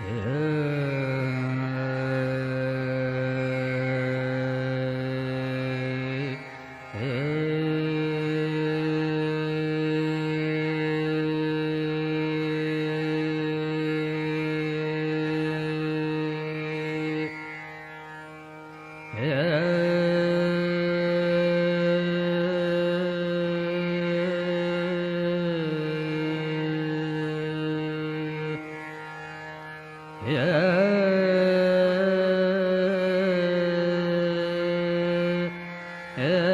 Yeah. Yeah.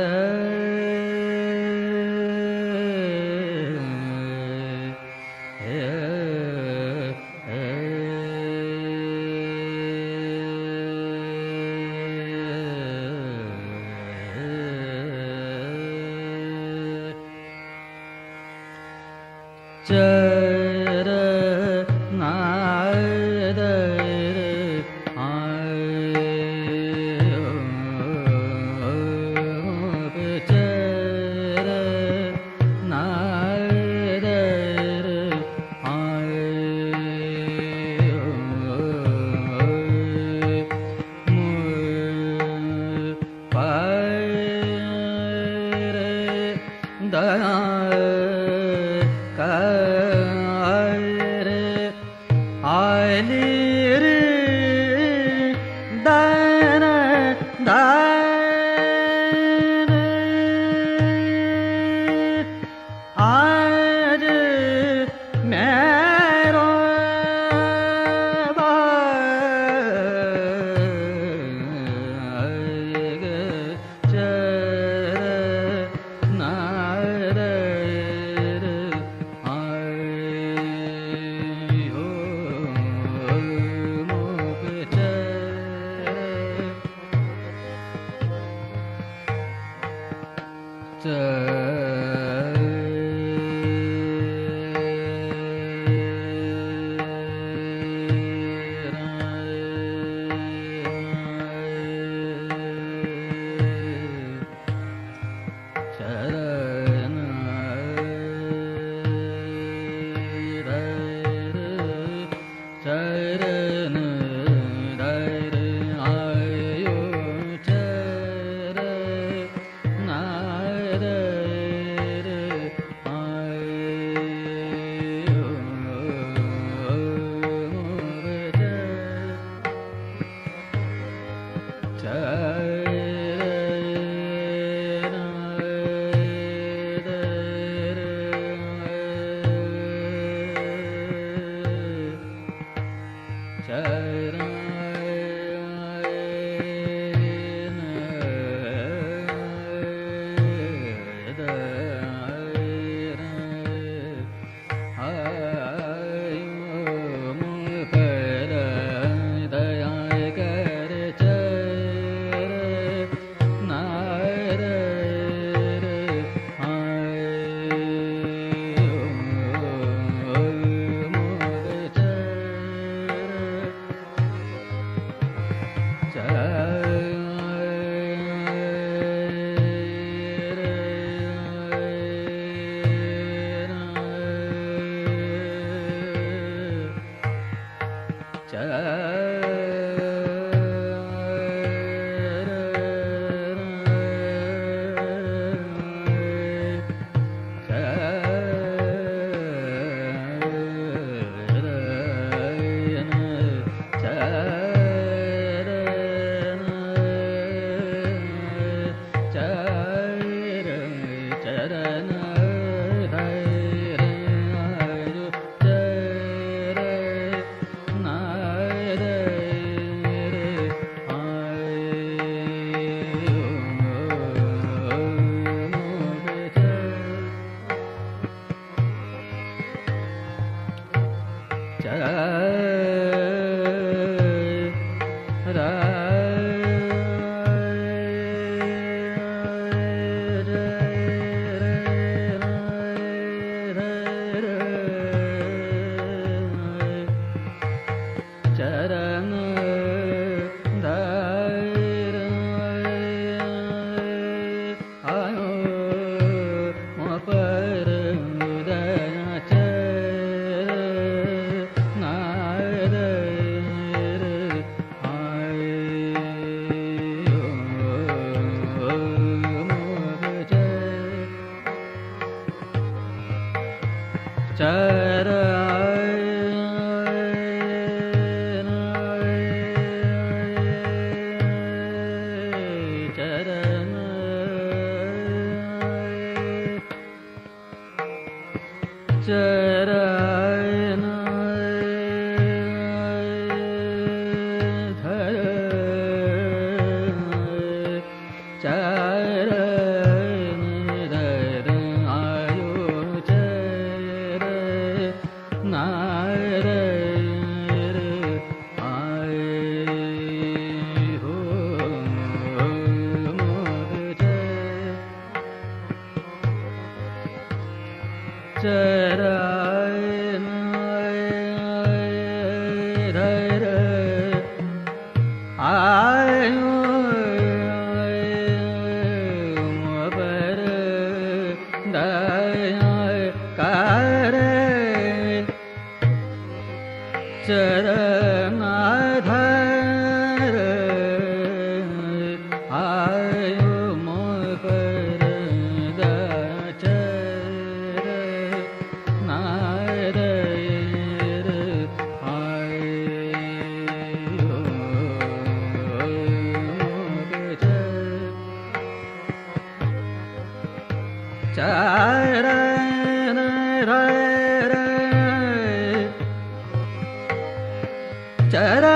I don't.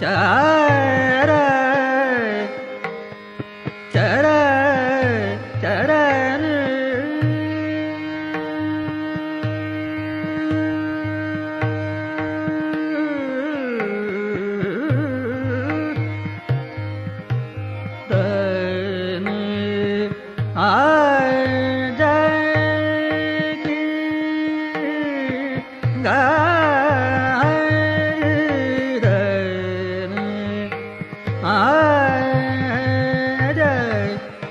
चार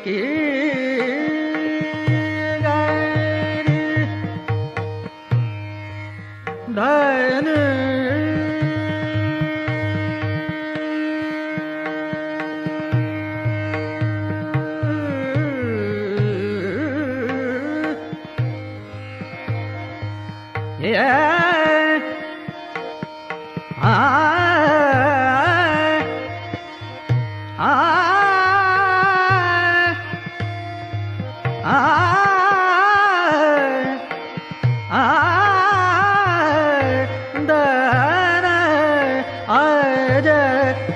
Hey. Eh?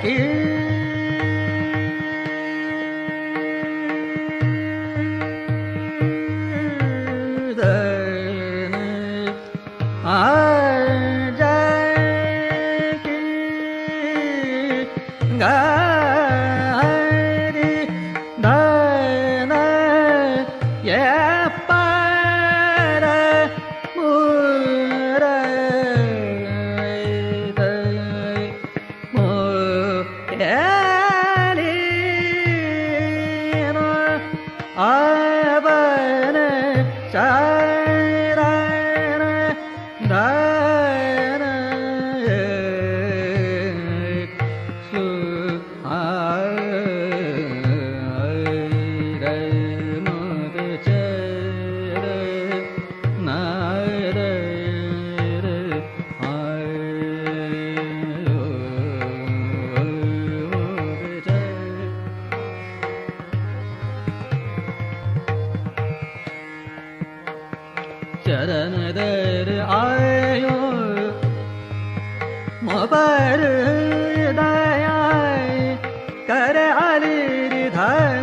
கீழ் जनदर आयो मोबर दया कर आलिर धर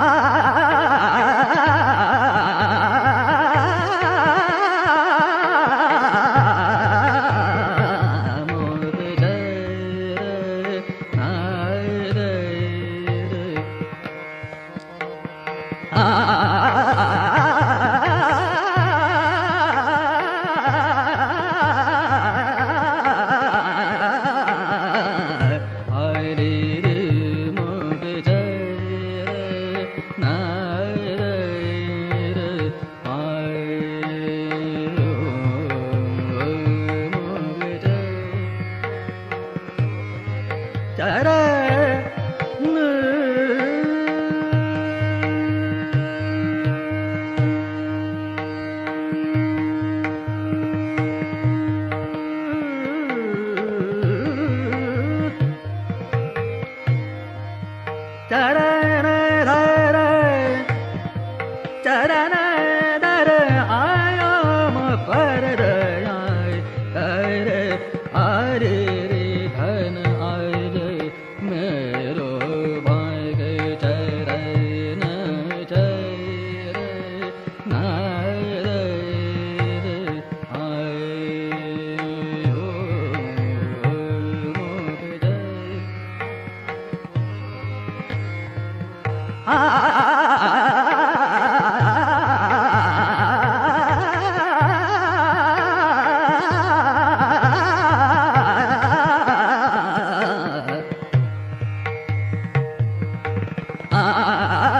ah. 啊啊啊啊啊啊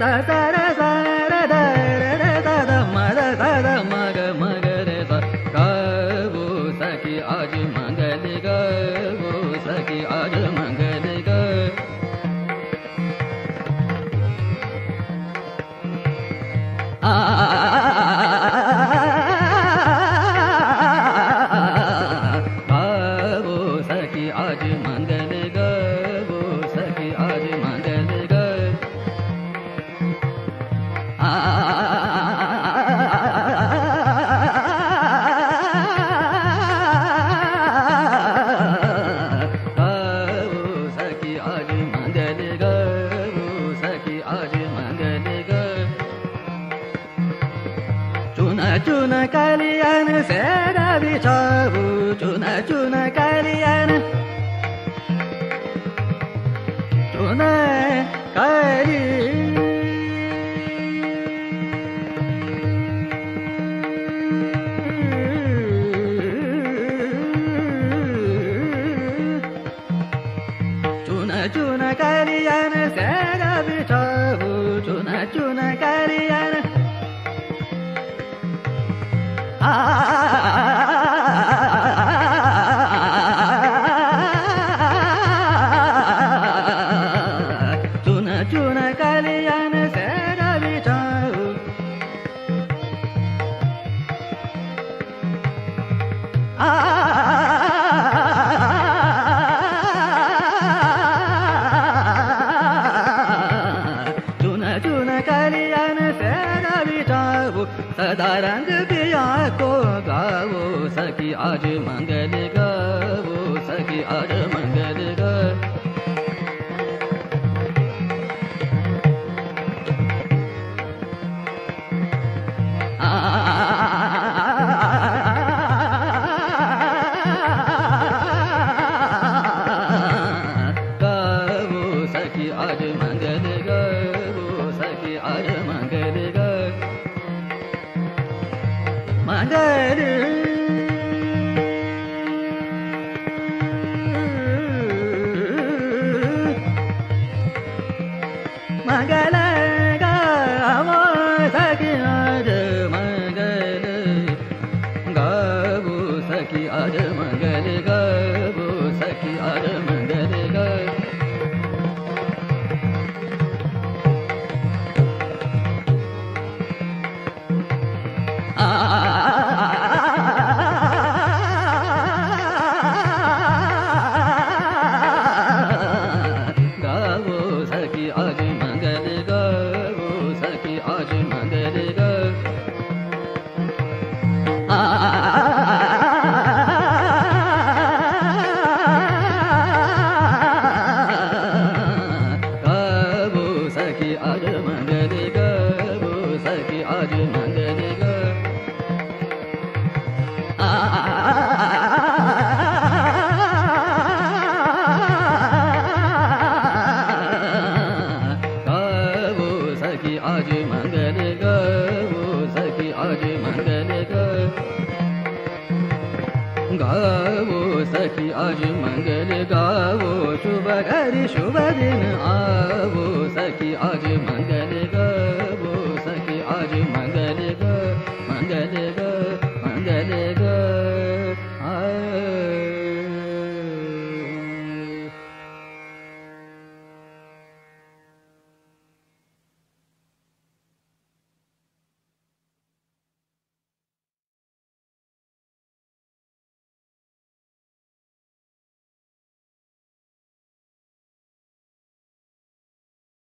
दर चुन कारिनगुन चुन कारिन सदारङ्ग बिया को गाओ सर्गी आज मङ्गल गाओ सखी आज हरि सखी आज मंगल गावो शुभ हरि शुभ दिन आवो सखी आज मंगल